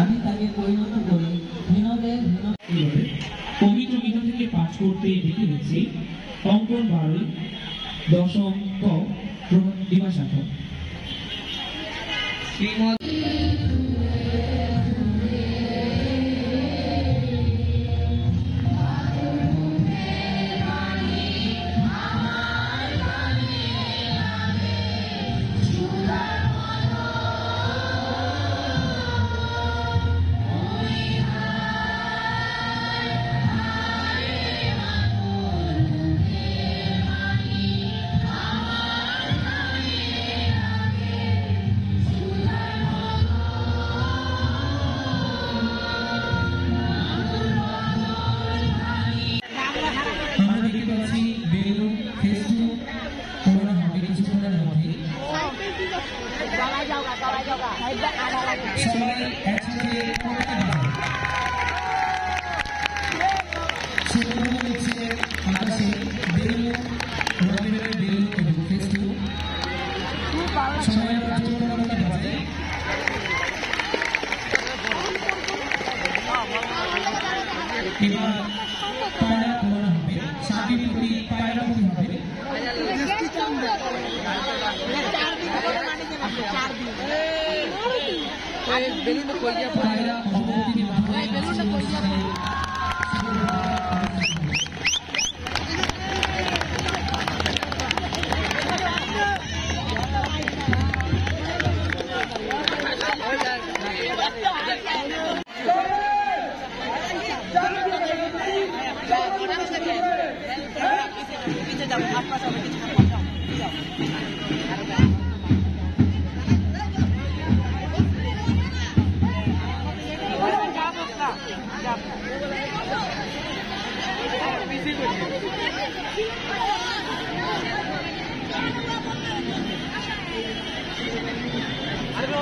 আমি তাকে পরিণত করি। হীনদের হীন পবিত্র গীতা থেকে পাঠ করতে দেখে নিচ্ছি। অঙ্কন বারোই, দশম ক প্রভাত দিবাসাথ শ্রীমদ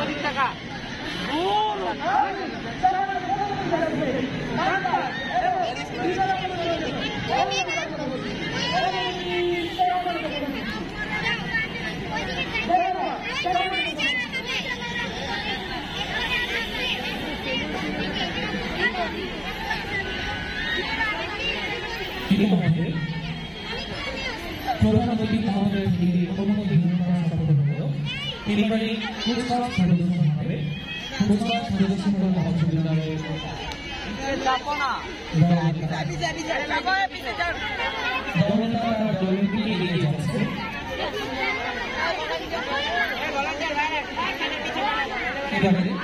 ಸೋಲಿದ್ದಾಗ ಮೂರು প্রধানমন্ত্রী মহোদয় অবগত এবারে পুষ্পাল পরিদর্শন হবে। পুষ্পাল পরিদর্শন করে মহাবিদ্যালয়ে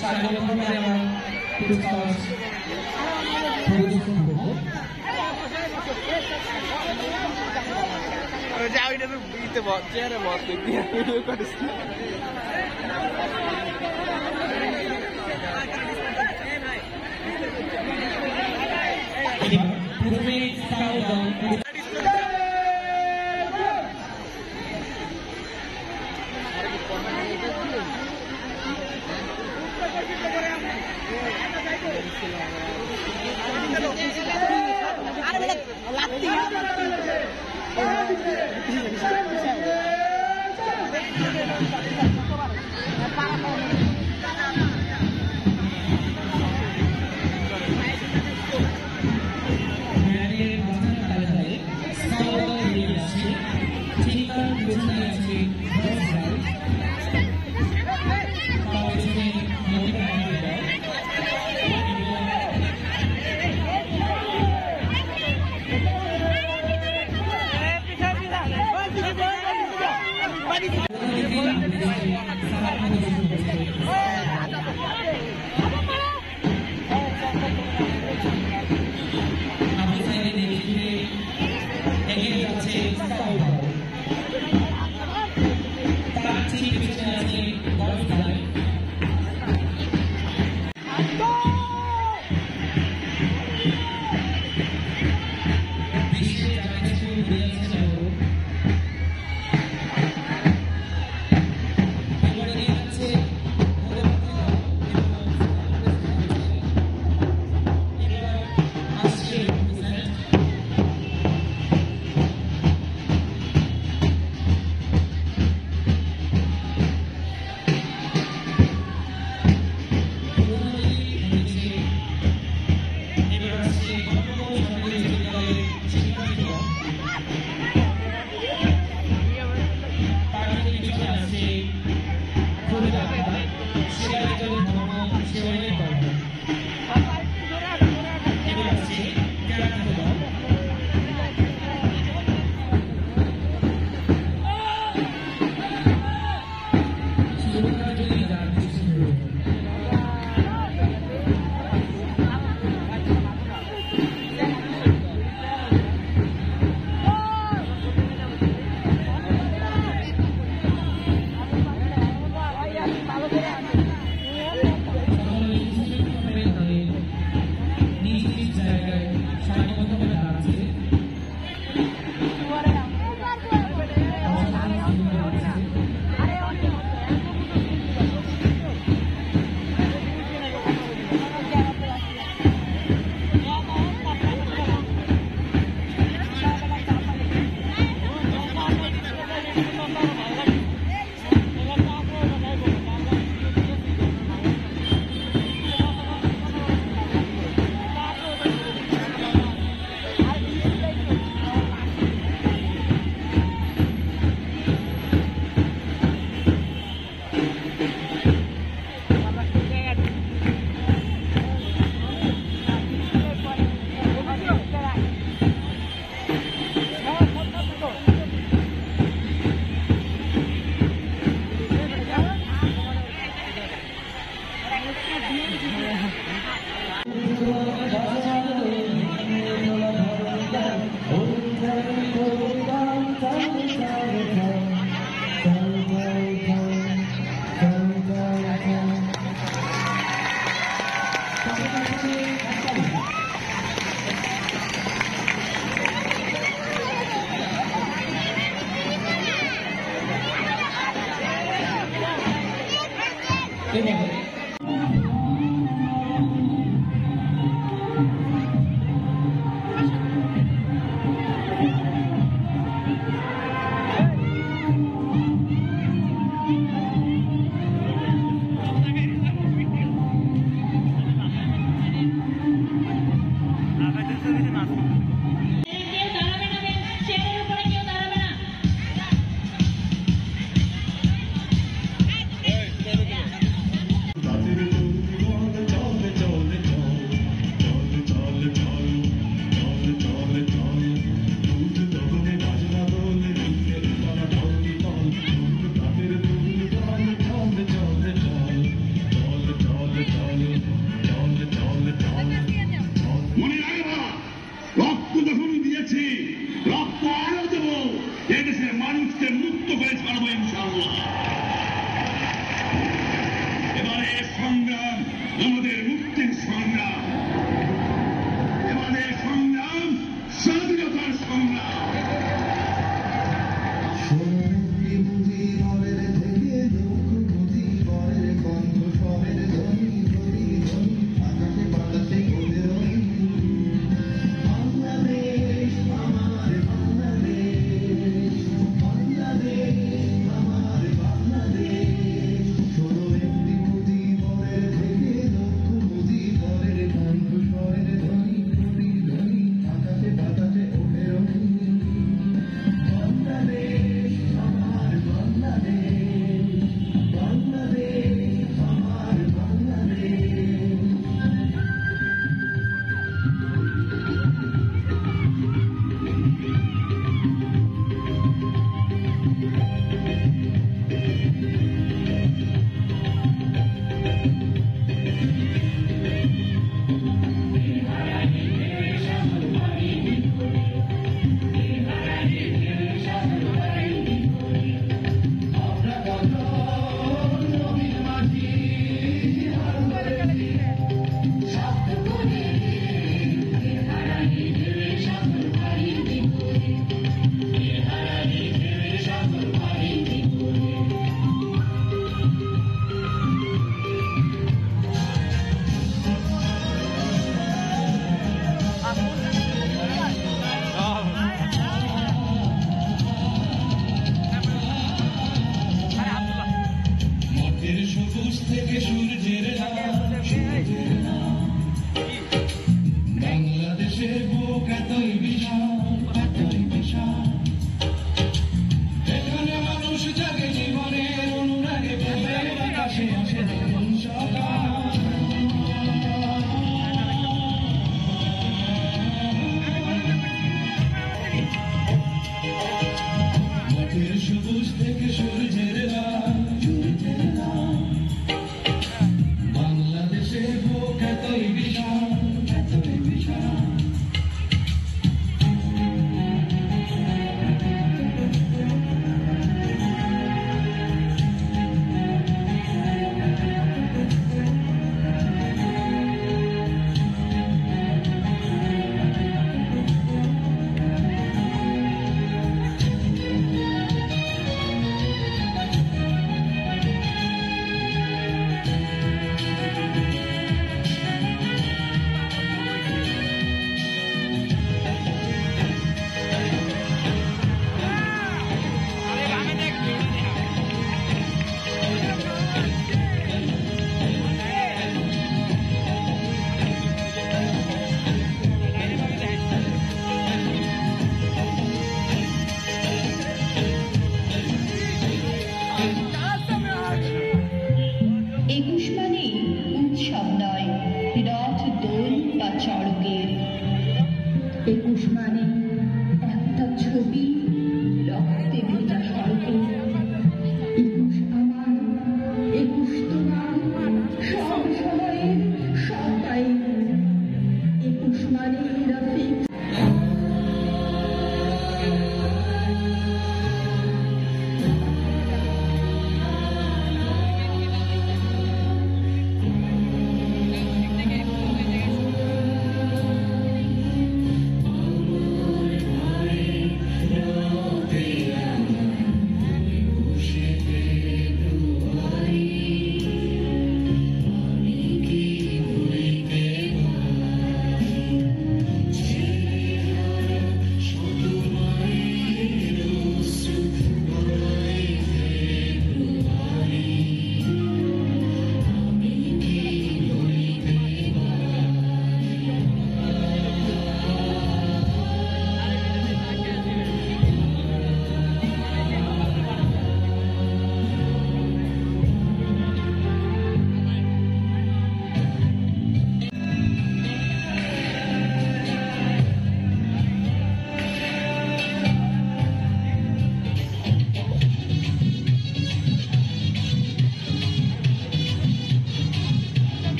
সার্বপ্রথমে আমার পুরস্কার পরিদর্শন করব হচ্ছে আমি তো ইতে চেয়ারে মত দেখি আমি Cái.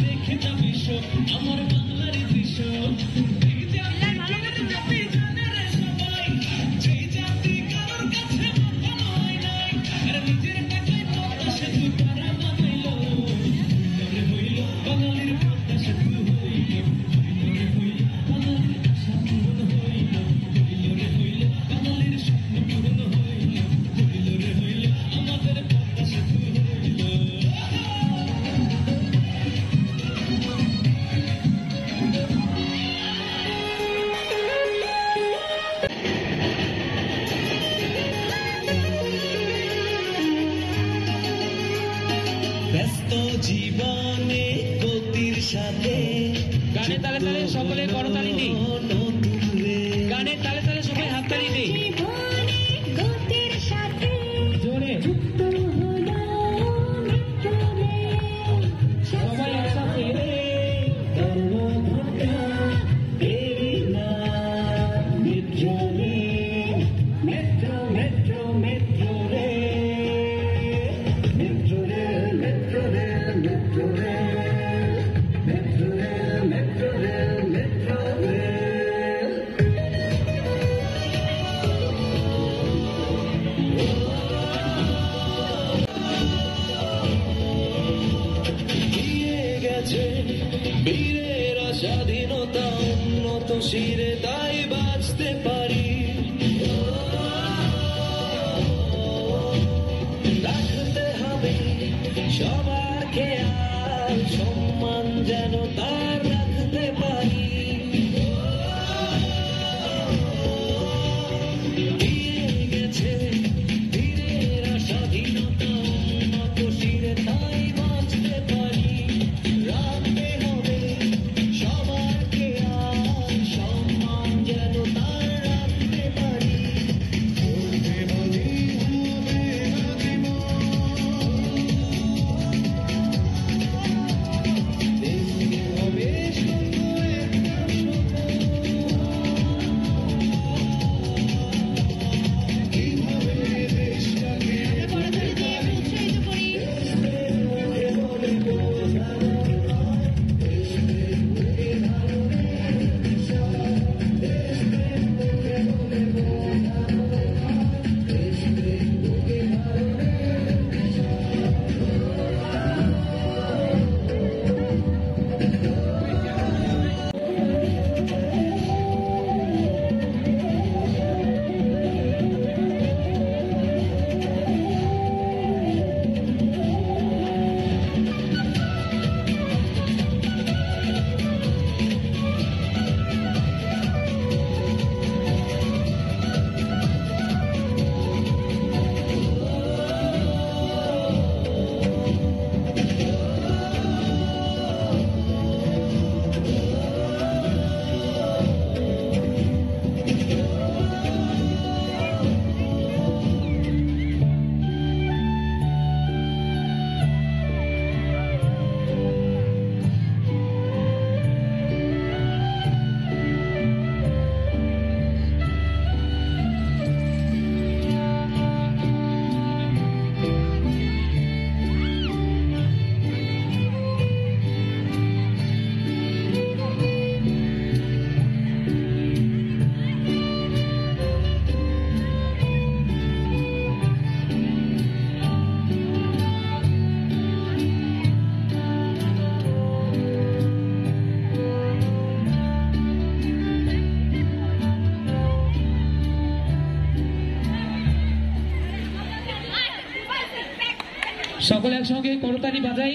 দেখতাম আমার সকলে একসঙ্গে করতালি বাজাই।